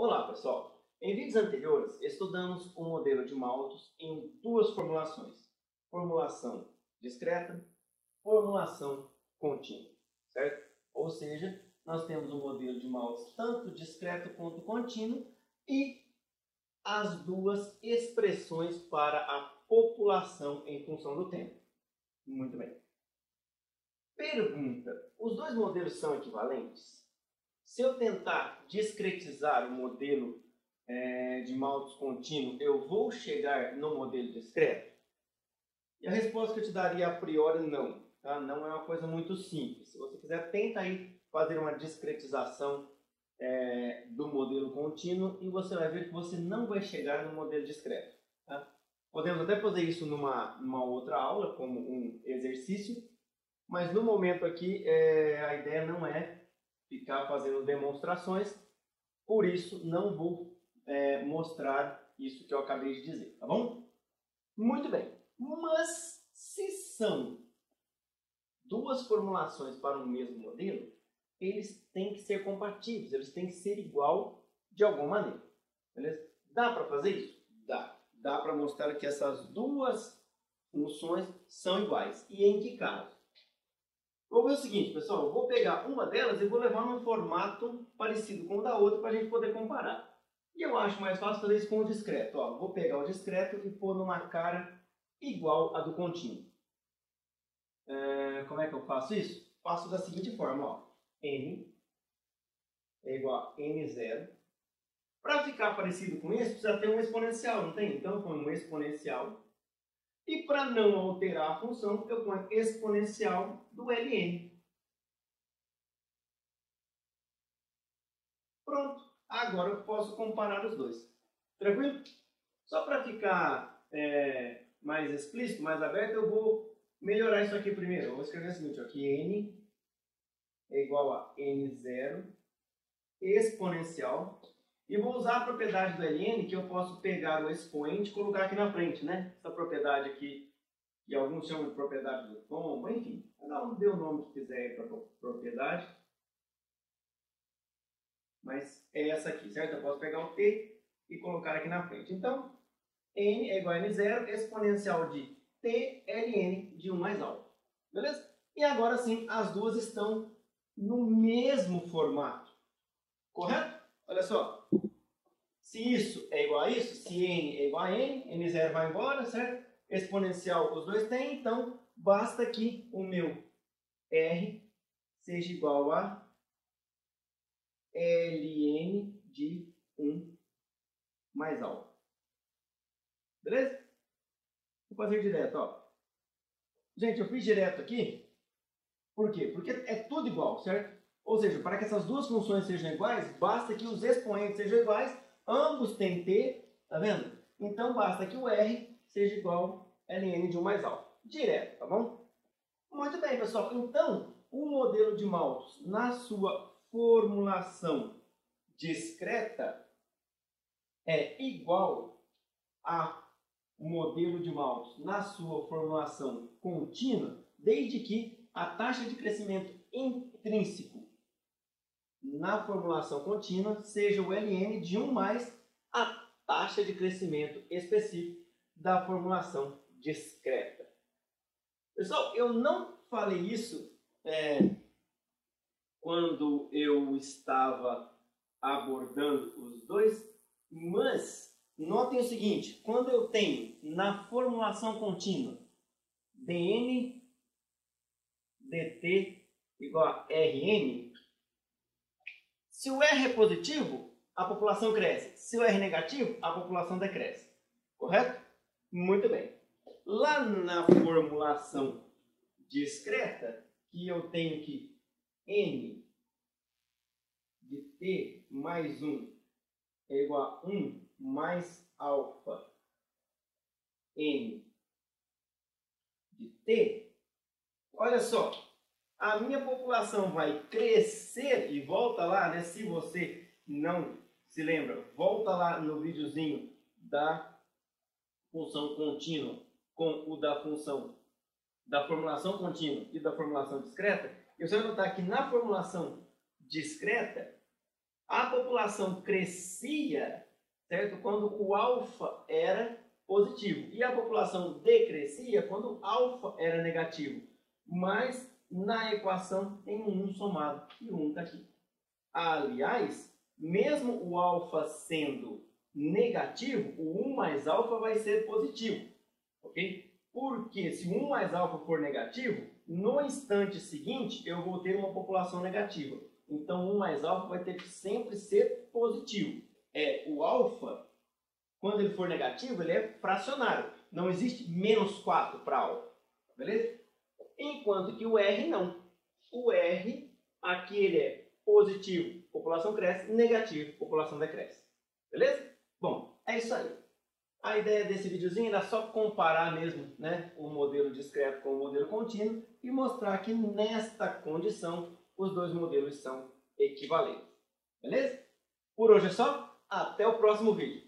Olá pessoal, em vídeos anteriores estudamos o modelo de Malthus em duas formulações, formulação discreta, formulação contínua, certo? Ou seja, nós temos um modelo de Malthus tanto discreto quanto contínuo e as duas expressões para a população em função do tempo. Muito bem. Pergunta: os dois modelos são equivalentes? Se eu tentar discretizar o modelo é, de Malthus contínuo, eu vou chegar no modelo discreto? E a resposta que eu te daria a priori não. Tá? Não é uma coisa muito simples. Se você quiser, tenta aí fazer uma discretização é, do modelo contínuo e você vai ver que você não vai chegar no modelo discreto. Tá? Podemos até fazer isso numa, numa outra aula, como um exercício, mas no momento aqui é, a ideia não é ficar fazendo demonstrações, por isso não vou é, mostrar isso que eu acabei de dizer, tá bom? Muito bem, mas se são duas formulações para um mesmo modelo, eles têm que ser compatíveis, eles têm que ser igual de alguma maneira, beleza? Dá para fazer isso? Dá. Dá para mostrar que essas duas funções são iguais. E em que caso? Vou ver o seguinte, pessoal, vou pegar uma delas e vou levar num formato parecido com o da outra para a gente poder comparar. E eu acho mais fácil fazer isso com o discreto. Ó, vou pegar o discreto e pôr numa cara igual a do contínuo. É, como é que eu faço isso? Faço da seguinte forma, ó. n é igual a n0. Para ficar parecido com isso, precisa ter um exponencial, não tem? Então, ponho um exponencial e para não alterar a função, eu ponho exponencial do ln. Pronto. Agora eu posso comparar os dois. Tranquilo? Só para ficar é, mais explícito, mais aberto, eu vou melhorar isso aqui primeiro. Eu vou escrever o seguinte, aqui n é igual a n0 exponencial e vou usar a propriedade do ln, que eu posso pegar o expoente e colocar aqui na frente, né? Essa propriedade aqui, que alguns chamam de propriedade do tombo, enfim. Cada um dê o nome que quiser para a propriedade. Mas é essa aqui, certo? Eu posso pegar o t e colocar aqui na frente. Então, n é igual a n0 exponencial de t ln de 1 mais alto. Beleza? E agora sim, as duas estão no mesmo formato. Correto? Olha só. Se isso é igual a isso, se n é igual a n, n0 vai embora, certo? Exponencial os dois têm, então basta que o meu r seja igual a ln de 1 mais alto. Beleza? Vou fazer direto, ó. Gente, eu fiz direto aqui. Por quê? Porque é tudo igual, certo? Ou seja, para que essas duas funções sejam iguais, basta que os expoentes sejam iguais, ambos têm t, tá vendo? Então basta que o r seja igual a ln de 1 mais alto. Direto, tá bom? Muito bem, pessoal. Então, o modelo de Malthus, na sua formulação discreta, é igual ao modelo de Malthus na sua formulação contínua, desde que a taxa de crescimento intrínseco na formulação contínua seja o ln de 1 mais a taxa de crescimento específico da formulação discreta. Pessoal, eu não falei isso é, quando eu estava abordando os dois, mas notem o seguinte, quando eu tenho na formulação contínua dn dt igual a rn, se o R é positivo, a população cresce. Se o R é negativo, a população decresce. Correto? Muito bem. Lá na formulação discreta, que eu tenho que N de T mais 1 é igual a 1 mais alfa N de T, olha só, a minha população vai crescer e volta lá, né? Se você não se lembra, volta lá no videozinho da função contínua com o da função da formulação contínua e da formulação discreta. E você vai notar que na formulação discreta A população crescia, certo? Quando o alfa era positivo. E a população decrescia quando alfa era negativo. Mas na equação tem um 1 somado e o 1 está aqui. Aliás, mesmo o alfa sendo negativo, o 1 mais alfa vai ser positivo. Ok? Porque se 1 mais alfa for negativo, no instante seguinte eu vou ter uma população negativa. Então 1 mais alfa vai ter que sempre ser positivo. É, o alfa, quando ele for negativo, ele é fracionário. Não existe menos 4 para alfa. Beleza? Enquanto que o R não. O R, aqui ele é positivo, população cresce, negativo, população decresce. Beleza? Bom, é isso aí. A ideia desse videozinho era só comparar mesmo né, o modelo discreto com o modelo contínuo e mostrar que nesta condição os dois modelos são equivalentes. Beleza? Por hoje é só. Até o próximo vídeo.